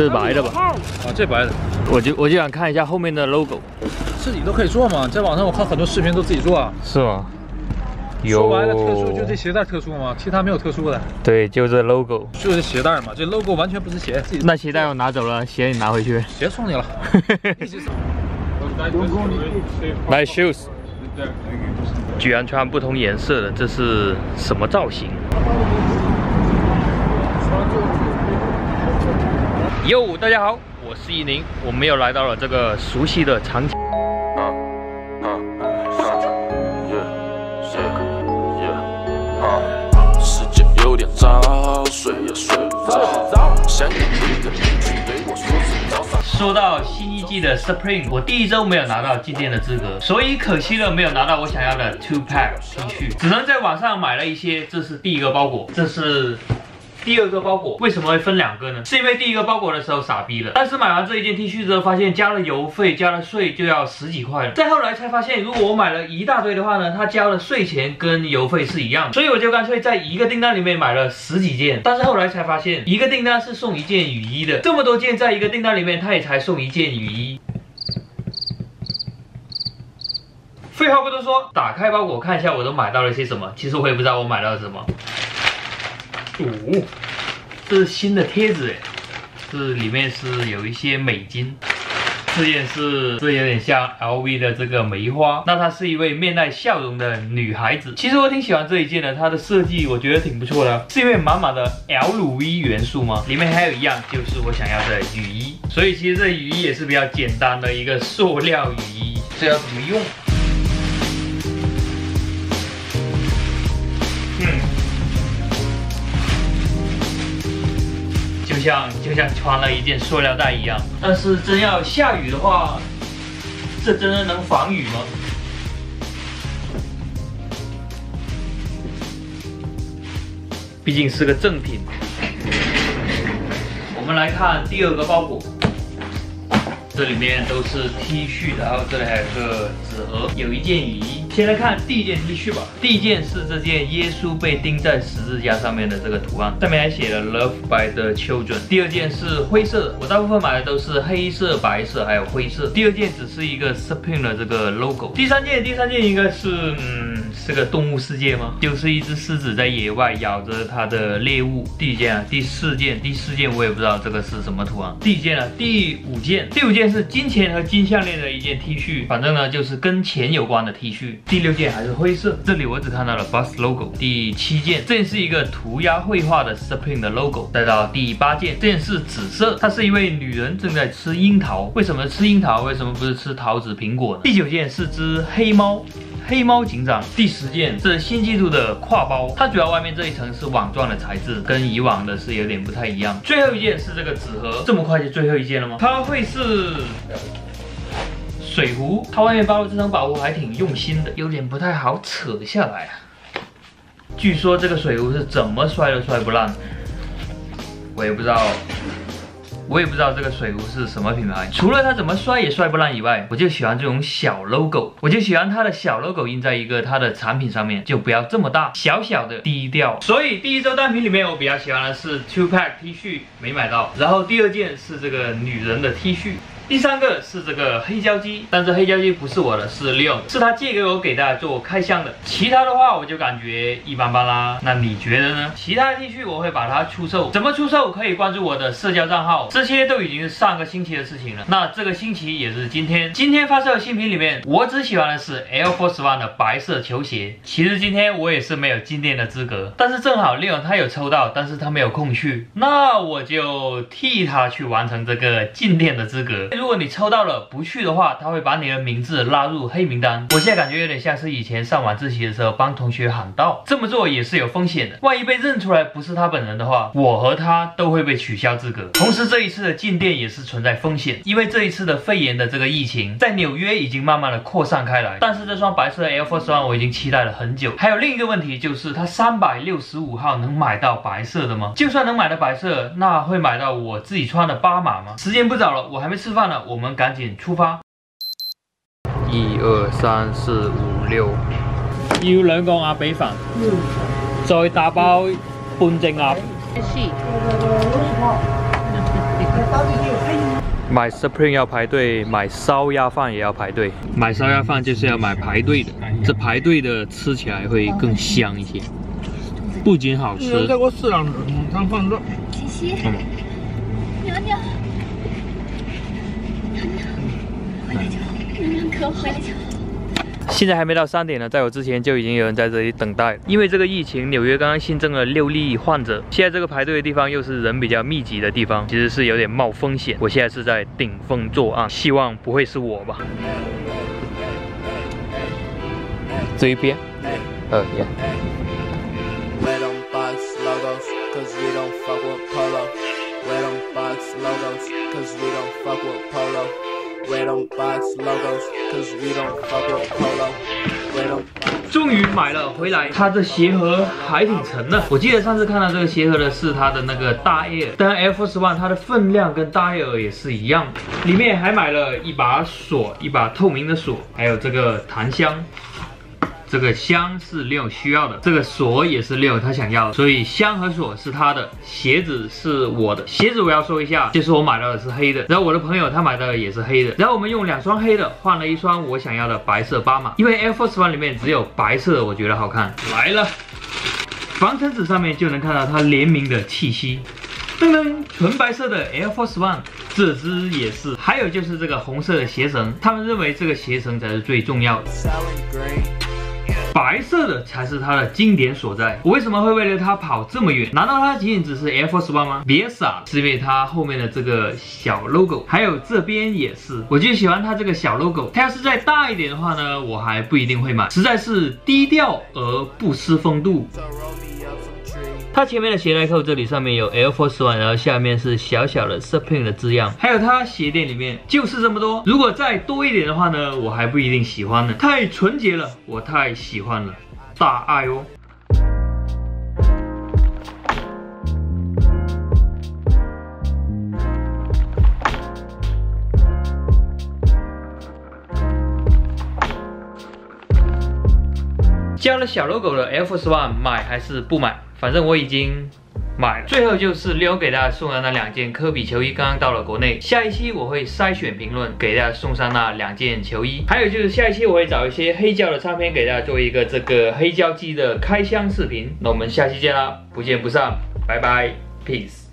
这是白的吧？啊，这白的，我就我就想看一下后面的 logo，自己都可以做吗，在网上我看很多视频都自己做啊。是吗？有说白了，特殊就这鞋带特殊吗，其他没有特殊的。对，就这 logo，就是鞋带嘛，这 logo 完全不是鞋。自己那鞋带我拿走了，鞋你拿回去。鞋送你了。My shoes，居然穿不同颜色的，这是什么造型？哟，大家好，我是一宁，我们又来到了这个熟悉的场景。说到新一季的 Supreme，我第一周没有拿到进店的资格，所以可惜了，没有拿到我想要的 Two Pack T 恤，只能在网上买了一些。这是第一个包裹，这是。第二个包裹为什么会分两个呢？是因为第一个包裹的时候傻逼了，但是买完这一件 T 恤之后，发现加了邮费、加了税就要十几块了。再后来才发现，如果我买了一大堆的话呢，它交的税钱跟邮费是一样，所以我就干脆在一个订单里面买了十几件。但是后来才发现，一个订单是送一件雨衣的，这么多件在一个订单里面，它也才送一件雨衣。废话不多说，打开包裹看一下我都买到了些什么。其实我也不知道我买到了什么。哦，这是新的贴纸哎，这里面是有一些美金。这件是这有点像 LV 的这个梅花，那她是一位面带笑容的女孩子。其实我挺喜欢这一件的，它的设计我觉得挺不错的，是因为满满的 LV 元素吗？里面还有一样就是我想要的雨衣，所以其实这雨衣也是比较简单的一个塑料雨衣。这要怎么用？像就像穿了一件塑料袋一样，但是真要下雨的话，这真的能防雨吗？毕竟是个正品。我们来看第二个包裹。这里面都是 T 恤，然后这里还有个纸盒，有一件雨衣。先来看第一件 T 恤吧。第一件是这件耶稣被钉在十字架上面的这个图案，上面还写了 Love by the Children。第二件是灰色，我大部分买的都是黑色、白色还有灰色。第二件只是一个 Supreme 的这个 logo。第三件，第三件应该是嗯。是个动物世界吗？就是一只狮子在野外咬着它的猎物。第一件啊，第四件，第四件我也不知道这个是什么图案。第一件啊，第五件，第五件是金钱和金项链的一件 T 恤，反正呢就是跟钱有关的 T 恤。第六件还是灰色，这里我只看到了 Boss logo。第七件，这是一个涂鸦绘画的 Supreme 的 logo。再到第八件，这件是紫色，它是一位女人正在吃樱桃。为什么吃樱桃？为什么不是吃桃子、苹果呢？第九件是只黑猫。黑猫警长第十件是新季度的挎包，它主要外面这一层是网状的材质，跟以往的是有点不太一样。最后一件是这个纸盒，这么快就最后一件了吗？它会是水壶，它外面包的这层保护还挺用心的，有点不太好扯下来啊。据说这个水壶是怎么摔都摔不烂，我也不知道。我也不知道这个水壶是什么品牌，除了它怎么摔也摔不烂以外，我就喜欢这种小 logo，我就喜欢它的小 logo 印在一个它的产品上面，就不要这么大，小小的低调。所以第一周单品里面，我比较喜欢的是 Two Pack T 恤，没买到。然后第二件是这个女人的 T 恤。第三个是这个黑胶机，但是黑胶机不是我的，是 Leo，是他借给我给大家做开箱的。其他的话我就感觉一般般啦。那你觉得呢？其他的 T 恤我会把它出售，怎么出售？可以关注我的社交账号，这些都已经是上个星期的事情了。那这个星期也是今天，今天发售的新品里面，我只喜欢的是 Air Force One 的白色球鞋。其实今天我也是没有进店的资格，但是正好 Leo 他有抽到，但是他没有空去，那我就替他去完成这个进店的资格。如果你抽到了不去的话，他会把你的名字拉入黑名单。我现在感觉有点像是以前上晚自习的时候帮同学喊到，这么做也是有风险的。万一被认出来不是他本人的话，我和他都会被取消资格。同时这一次的进店也是存在风险，因为这一次的肺炎的这个疫情在纽约已经慢慢的扩散开来。但是这双白色的 Air Force One 我已经期待了很久。还有另一个问题就是，它三百六十五号能买到白色的吗？就算能买到白色，那会买到我自己穿的八码吗？时间不早了，我还没吃饭呢，我们。赶紧出发！一二三四五六，要两个鸭髀饭，再打包半只鸭。买 Supreme 要排队，买烧鸭饭也要排队。买烧鸭饭就是要买排队的，这排队的吃起来会更香一些，不仅好吃。在我市场上放着。七回来就好，娘娘可回来就好。现在还没到三点呢，在我之前就已经有人在这里等待。因为这个疫情，纽约刚刚新增了六例患者，现在这个排队的地方又是人比较密集的地方，其实是有点冒风险。我现在是在顶风作案，希望不会是我吧。这一边，呃 we don't buy slowgo's cause we don't fuck your problem we don't 终于买了回来。它这鞋盒还挺沉的。我记得上次看到这个鞋盒的是它的那个大 air 但 f 二十万它的分量跟大 air 也是一样的。里面还买了一把锁一把透明的锁还有这个檀香。这个箱是六需要的，这个锁也是六他想要，所以箱和锁是他的，鞋子是我的。鞋子我要说一下，就是我买到的是黑的，然后我的朋友他买的也是黑的，然后我们用两双黑的换了一双我想要的白色巴马，因为 Air Force One 里面只有白色的，我觉得好看。来了，防尘纸上面就能看到它联名的气息，噔噔，纯白色的 Air Force One，这只也是，还有就是这个红色的鞋绳，他们认为这个鞋绳才是最重要的。白色的才是它的经典所在。我为什么会为了它跑这么远？难道它仅仅只是 Air Force One 吗？别傻，是因为它后面的这个小 logo，还有这边也是。我就喜欢它这个小 logo。它要是再大一点的话呢，我还不一定会买。实在是低调而不失风度。它前面的鞋带扣这里上面有 Air Force One，然后下面是小小的 Supreme 的字样，还有它鞋垫里面就是这么多。如果再多一点的话呢，我还不一定喜欢呢。太纯洁了，我太喜欢了，大爱哦。加了小 logo 的 Force One，买还是不买？反正我已经买了。最后就是留给大家送的那两件科比球衣，刚刚到了国内。下一期我会筛选评论，给大家送上那两件球衣。还有就是下一期我会找一些黑胶的唱片，给大家做一个这个黑胶机的开箱视频。那我们下期见啦，不见不散，拜拜，peace。